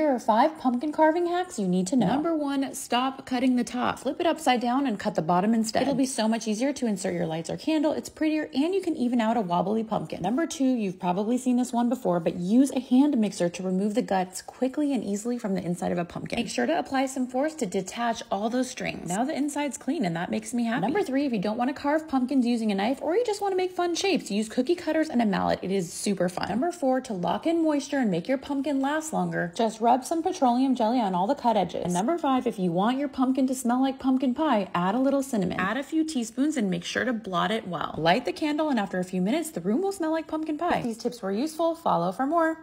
Here are five pumpkin carving hacks you need to know. Number one, stop cutting the top. Flip it upside down and cut the bottom instead. It'll be so much easier to insert your lights or candle. It's prettier and you can even out a wobbly pumpkin. Number two, you've probably seen this one before, but use a hand mixer to remove the guts quickly and easily from the inside of a pumpkin. Make sure to apply some force to detach all those strings. Now the inside's clean and that makes me happy. Number three, if you don't want to carve pumpkins using a knife or you just want to make fun shapes, use cookie cutters and a mallet. It is super fun. Number four, to lock in moisture and make your pumpkin last longer, just rub some petroleum jelly on all the cut edges. And number five, if you want your pumpkin to smell like pumpkin pie, add a little cinnamon. Add a few teaspoons and make sure to blot it well. Light the candle and after a few minutes, the room will smell like pumpkin pie. If these tips were useful, follow for more.